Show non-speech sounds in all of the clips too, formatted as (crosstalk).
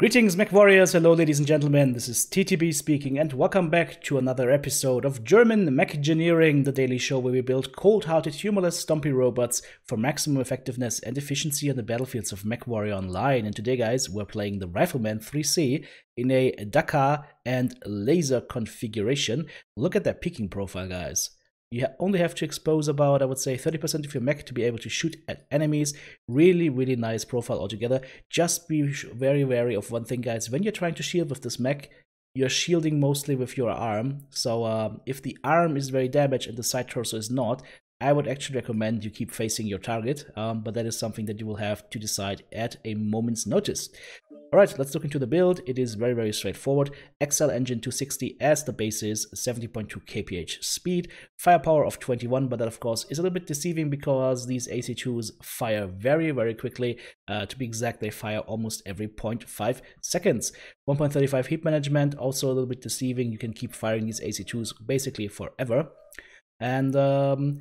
Greetings, Mech Warriors. Hello, ladies and gentlemen. This is TTB speaking, and welcome back to another episode of German Mechgineering, the daily show where we build cold hearted, humorless, stumpy robots for maximum effectiveness and efficiency on the battlefields of Mech Warrior Online. And today, guys, we're playing the Rifleman 3C in a dakka and laser configuration. Look at that peaking profile, guys. You only have to expose about, I would say, 30% of your mech to be able to shoot at enemies. Really, really nice profile altogether. Just be very wary of one thing, guys. When you're trying to shield with this mech, you're shielding mostly with your arm. So uh, if the arm is very damaged and the side torso is not, I would actually recommend you keep facing your target, um, but that is something that you will have to decide at a moment's notice. Alright, let's look into the build. It is very, very straightforward. XL Engine 260 as the basis, 70.2 kph speed, firepower of 21, but that of course is a little bit deceiving because these AC2s fire very, very quickly. Uh, to be exact, they fire almost every 0.5 seconds. 1.35 heat management, also a little bit deceiving. You can keep firing these AC2s basically forever. And um,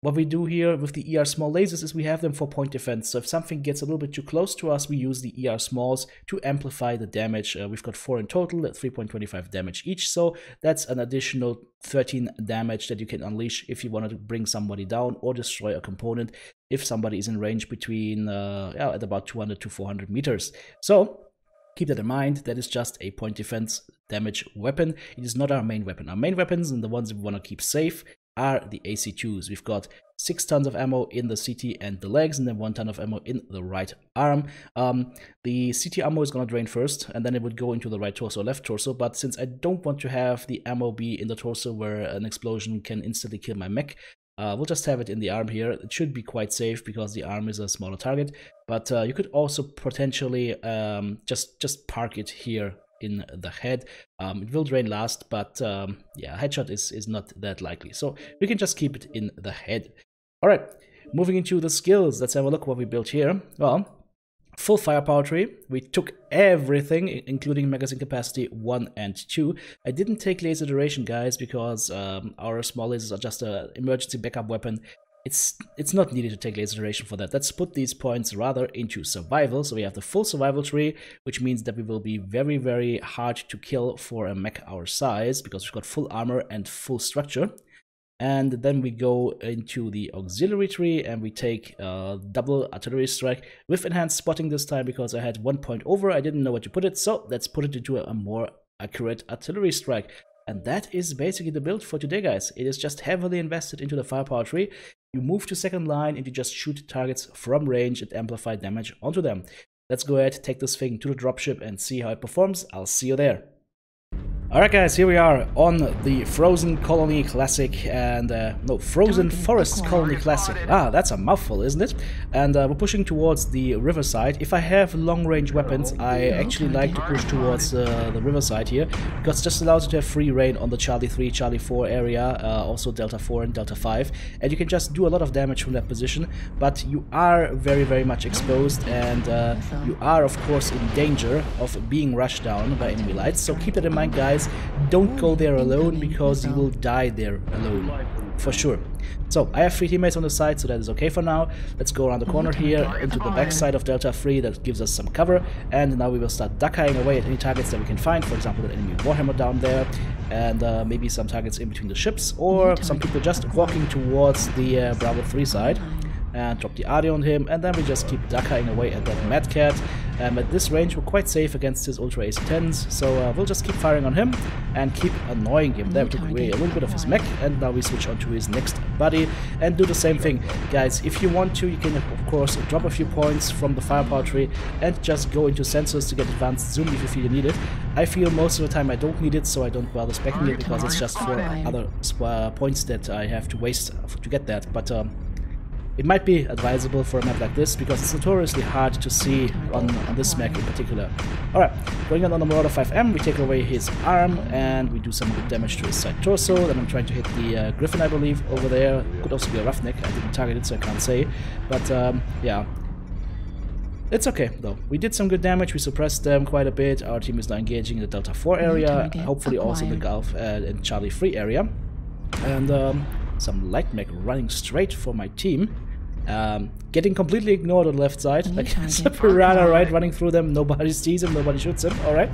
what we do here with the ER small lasers is we have them for point defense. So if something gets a little bit too close to us, we use the ER smalls to amplify the damage. Uh, we've got four in total at 3.25 damage each. So that's an additional 13 damage that you can unleash if you wanted to bring somebody down or destroy a component if somebody is in range between uh, yeah, at about 200 to 400 meters. So keep that in mind. That is just a point defense damage weapon. It is not our main weapon. Our main weapons and the ones we want to keep safe are the AC2s. We've got 6 tons of ammo in the CT and the legs, and then 1 ton of ammo in the right arm. Um, the CT ammo is going to drain first, and then it would go into the right torso left torso, but since I don't want to have the ammo be in the torso where an explosion can instantly kill my mech, uh, we'll just have it in the arm here. It should be quite safe because the arm is a smaller target, but uh, you could also potentially um, just, just park it here in the head. Um, it will drain last, but um, yeah, headshot is, is not that likely. So we can just keep it in the head. All right, moving into the skills. Let's have a look what we built here. Well, full firepower tree. We took everything, including magazine capacity 1 and 2. I didn't take laser duration, guys, because um, our small lasers are just an emergency backup weapon it's it's not needed to take laser duration for that. Let's put these points rather into survival. So we have the full survival tree, which means that we will be very, very hard to kill for a mech our size because we've got full armor and full structure. And then we go into the auxiliary tree and we take uh, double artillery strike with enhanced spotting this time because I had one point over. I didn't know where to put it. So let's put it into a more accurate artillery strike. And that is basically the build for today, guys. It is just heavily invested into the firepower tree. You move to second line and you just shoot targets from range and amplify damage onto them. Let's go ahead, take this thing to the dropship and see how it performs. I'll see you there. Alright guys, here we are on the Frozen Colony Classic and, uh, no, Frozen Forest Colony Classic. Ah, that's a mouthful, isn't it? And uh, we're pushing towards the riverside. If I have long-range weapons, I actually like to push towards uh, the riverside here, because it just allows you to have free reign on the Charlie 3, Charlie 4 area, uh, also Delta 4 and Delta 5, and you can just do a lot of damage from that position, but you are very, very much exposed, and uh, you are, of course, in danger of being rushed down by enemy lights, so keep that in mind, guys don't go there alone because you will die there alone, for sure. So, I have three teammates on the side, so that is okay for now. Let's go around the corner here into the back side of Delta 3, that gives us some cover. And now we will start ducking away at any targets that we can find, for example, the enemy Warhammer down there, and uh, maybe some targets in between the ships, or some people just walking towards the uh, Bravo 3 side and drop the AD on him, and then we just keep ducking away at that Mad Cat. Um, at this range, we're quite safe against his Ultra AC-10s, so uh, we'll just keep firing on him and keep annoying him. There we took away a little bit of his mech, and now we switch on to his next buddy and do the same thing. Guys, if you want to, you can of course drop a few points from the firepower tree and just go into sensors to get advanced zoom if you feel you need it. I feel most of the time I don't need it, so I don't bother specking it because it's just for other uh, points that I have to waste to get that. But um, it might be advisable for a map like this because it's notoriously hard to see on, on this mech in particular. Alright, going on on the Marauder 5M, we take away his arm and we do some good damage to his side torso. Then I'm trying to hit the uh, Griffin, I believe, over there. Could also be a Roughneck, I didn't target it so I can't say. But um, yeah, it's okay, though. We did some good damage, we suppressed them quite a bit. Our team is now engaging in the Delta 4 area, hopefully also in the Gulf uh, and Charlie 3 area. And um, some light mech running straight for my team. Um, getting completely ignored on the left side. Like (laughs) it's a piranha, right, running through them. Nobody sees him, nobody shoots him. Alright,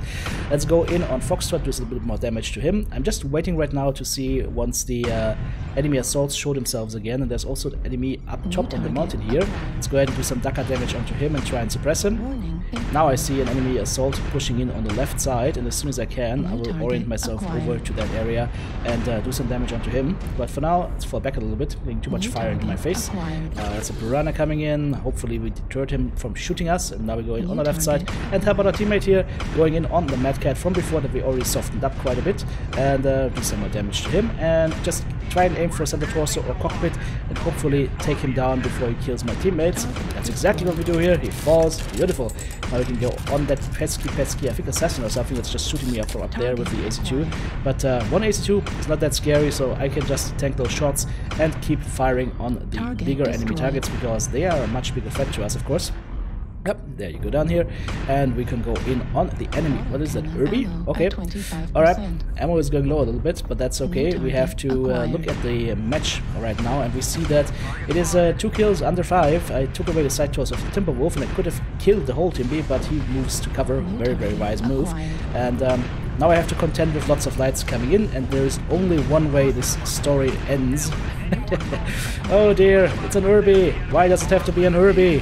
let's go in on Foxtrot, do a little bit more damage to him. I'm just waiting right now to see once the uh, enemy assaults show themselves again. And there's also the enemy up top on the mountain here. Let's go ahead and do some dakka damage onto him and try and suppress him. Now I see an enemy assault pushing in on the left side, and as soon as I can, I will orient myself over to that area and uh, do some damage onto him. But for now, let's fall back a little bit, getting too much fire into my face. Uh, a piranha coming in. Hopefully we deterred him from shooting us, and now we're going on the left side. And how about our teammate here, going in on the Mad Cat from before that we already softened up quite a bit, and uh, do some more damage to him, and just try and aim for a center torso or cockpit, and hopefully take him down before he kills my teammates. That's exactly what we do here. He falls. Beautiful. Now we can go on that pesky pesky, I think assassin or something that's just shooting me up from up there with the AC2. But uh, one AC2 is not that scary, so I can just tank those shots and keep firing on the Target bigger enemy targets because they are a much bigger threat to us, of course. Yep, there you go down here, and we can go in on the enemy. What is that, Urbie? Okay, alright, ammo is going low a little bit, but that's okay. We have to uh, look at the match right now, and we see that it is uh, two kills under five. I took away the side toss of the Timberwolf, and I could have killed the whole Timby, but he moves to cover. Very, very wise move. And um, now I have to contend with lots of lights coming in, and there is only one way this story ends. (laughs) oh dear, it's an Urbie. Why does it have to be an Urbie?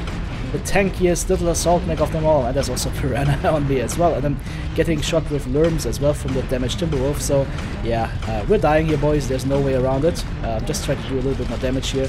the tankiest little assault mech of them all, and there's also (laughs) Piranha on me as well, and I'm getting shot with Lerms as well from the damaged Timberwolf, so yeah, uh, we're dying here boys, there's no way around it. Uh, I'm just trying to do a little bit more damage here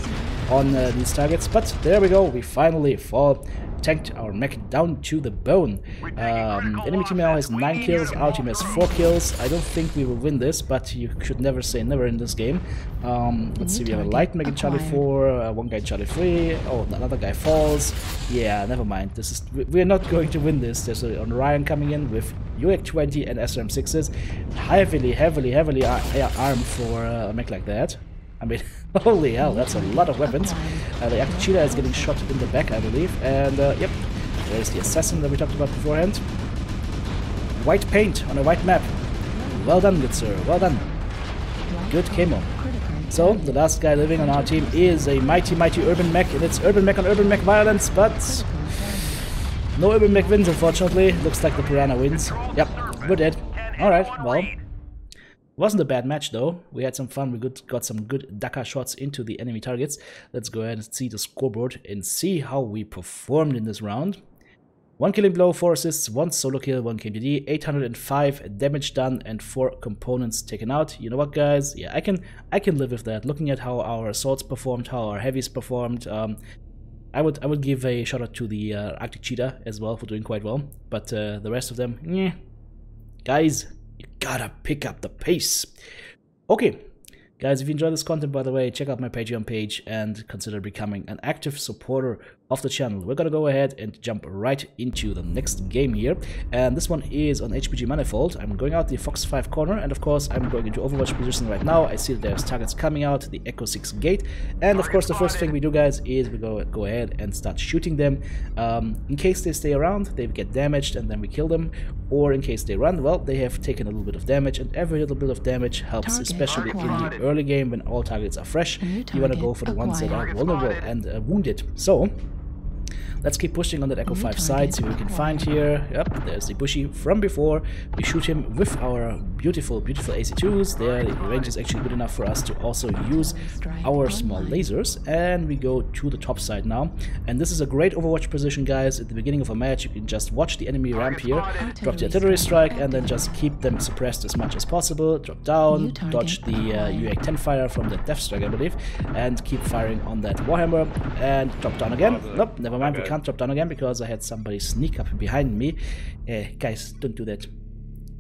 on uh, these targets, but there we go, we finally fall tanked our mech down to the bone. Um, enemy team now has 9 kills, our team has 4 kills. I don't think we will win this, but you should never say never in this game. Um, let's see, we have a light mech in Charlie 4, uh, one guy in Charlie 3, oh, another guy falls. Yeah, never mind, this is we're not (laughs) going to win this. There's an Orion coming in with UAC-20 and SRM-6s, heavily, heavily, heavily armed for uh, a mech like that. I mean, (laughs) holy hell, that's a lot of weapons. Uh, the Cheetah is getting shot in the back, I believe. And, uh, yep, there's the Assassin that we talked about beforehand. White paint on a white map. Well done, good sir, well done. Good camo. So, the last guy living on our team is a mighty, mighty Urban Mech, and it's Urban Mech on Urban Mech violence, but... No Urban Mech wins, unfortunately. Looks like the Piranha wins. Yep, we're dead. Alright, well, wasn't a bad match though. We had some fun. We got some good dakka shots into the enemy targets. Let's go ahead and see the scoreboard and see how we performed in this round. One killing blow, four assists, one solo kill, one KPD, 805 damage done, and four components taken out. You know what, guys? Yeah, I can I can live with that. Looking at how our assaults performed, how our heavies performed, um, I would I would give a shout out to the uh, Arctic Cheetah as well for doing quite well. But uh, the rest of them, yeah, guys, you gotta pick up the pace. Okay, Guys, if you enjoy this content, by the way, check out my Patreon page and consider becoming an active supporter of the channel. We're gonna go ahead and jump right into the next game here. And this one is on HPG Manifold. I'm going out the Fox 5 corner, and of course, I'm going into Overwatch position right now. I see that there's targets coming out, the Echo 6 gate. And of course, the first thing we do, guys, is we go, go ahead and start shooting them. Um, in case they stay around, they get damaged, and then we kill them. Or in case they run, well, they have taken a little bit of damage, and every little bit of damage helps, Target especially acquired. in the early game when all targets are fresh. You want to go for the acquired. ones that are vulnerable and uh, wounded. So, Let's keep pushing on that Echo 5 side, see what we can find here. Yep, there's the Bushy from before. We shoot him with our beautiful, beautiful AC2s. There, the range is actually good enough for us to also use our small lasers. And we go to the top side now. And this is a great Overwatch position, guys. At the beginning of a match, you can just watch the enemy ramp here, drop the artillery strike, and then just keep them suppressed as much as possible. Drop down, dodge the uh, UAC-10 fire from the Death Strike, I believe, and keep firing on that Warhammer. And drop down again. Nope, never mind, we can't can't drop down again because I had somebody sneak up behind me. Uh, guys, don't do that.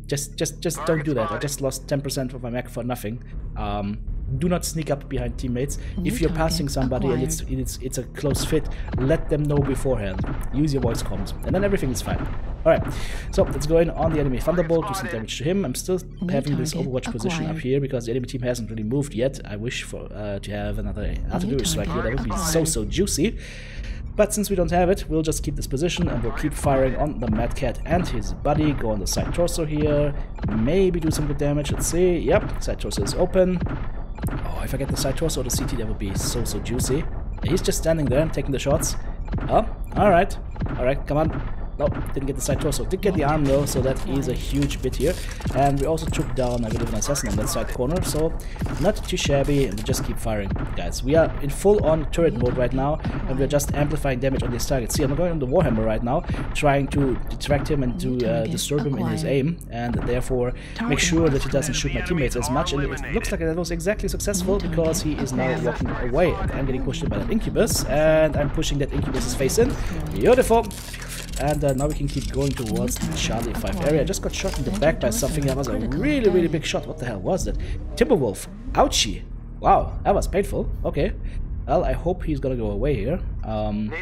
Just, just, just don't do that. I just lost 10% of my mech for nothing. Um, do not sneak up behind teammates. New if you're passing somebody acquired. and it's, it's it's a close fit, let them know beforehand. Use your voice comms, and then everything is fine. Alright, so let's go in on the enemy Thunderbolt, do some damage to him. I'm still New having this Overwatch acquired. position up here because the enemy team hasn't really moved yet. I wish for uh, to have another artillery strike here. That would be so, so juicy. But since we don't have it, we'll just keep this position and we'll keep firing on the Mad Cat and his buddy. Go on the side torso here. Maybe do some good damage. Let's see. Yep, side torso is open. Oh, if I get the side torso or the CT, that would be so, so juicy. He's just standing there and taking the shots. Oh, alright. Alright, come on. No, didn't get the side torso. Did get the arm though, so that is a huge bit here. And we also took down, I believe, an assassin on that side corner, so not too shabby. And we just keep firing, guys. We are in full-on turret mode right now, and we're just amplifying damage on these targets. See, I'm going on the Warhammer right now, trying to distract him and to uh, disturb him in his aim, and therefore make sure that he doesn't shoot my teammates as much. And it looks like that was exactly successful because he is now walking away. And I'm getting pushed in by that Incubus, and I'm pushing that Incubus's face in. Beautiful. And uh, now we can keep going towards the Charlie 5 area. I just got shot in the back by something that was a really, really big shot. What the hell was that? Timberwolf. Ouchie. Wow, that was painful. Okay. Well, I hope he's gonna go away here. Um,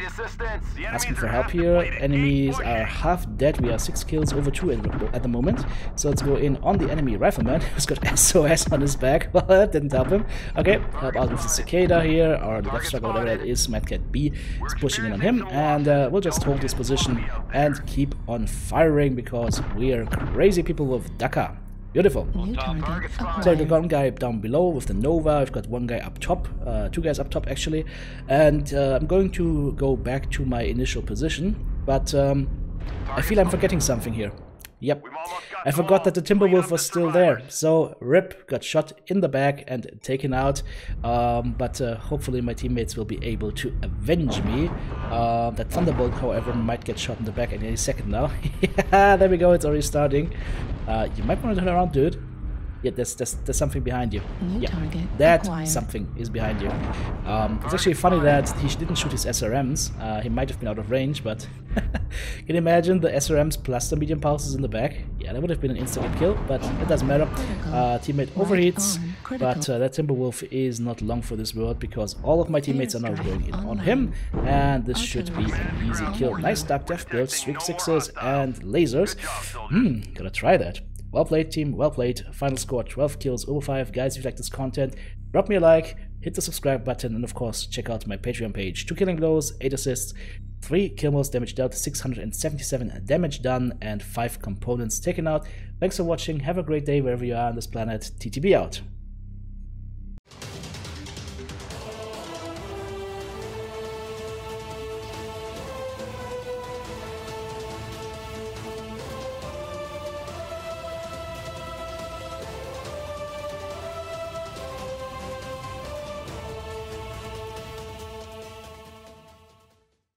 asking for help here. Enemies are half dead. We are six kills over two at, at the moment. So let's go in on the enemy rifleman (laughs) who's got (laughs) SOS on his back. (laughs) Well, that didn't help him. Okay, help out with the cicada here, or the deathstruck, whatever that is. Madcat B is pushing in on him, and uh, we'll just hold this position and keep on firing because we are crazy people with dakka. Beautiful. So the one guy down below with the Nova, I've got one guy up top, uh, two guys up top actually, and uh, I'm going to go back to my initial position, but um, I feel I'm forgetting something here. Yep, I forgot that the Timberwolf was still there. So Rip got shot in the back and taken out. Um, but uh, hopefully my teammates will be able to avenge me. Uh, that Thunderbolt, however, might get shot in the back any second now. (laughs) yeah, there we go. It's already starting. Uh, you might want to turn around, dude. Yeah, there's, there's, there's something behind you. New yeah, that acquired. something is behind you. Um, it's actually funny that he didn't shoot his SRMs. Uh, he might have been out of range, but (laughs) can you imagine the SRMs plus the medium pulses in the back? Yeah, that would have been an instant kill, but it doesn't matter. Uh, teammate overheats, but uh, that Timberwolf is not long for this world because all of my teammates are now going in on him, and this should be an easy kill. Nice dark death build, streak sixes and lasers. Hmm, gotta try that. Well played, team. Well played. Final score 12 kills over 5. Guys, if you like this content, drop me a like, hit the subscribe button, and of course, check out my Patreon page. 2 killing blows, 8 assists, 3 kill modes damage dealt, 677 damage done, and 5 components taken out. Thanks for watching. Have a great day wherever you are on this planet. TTB out.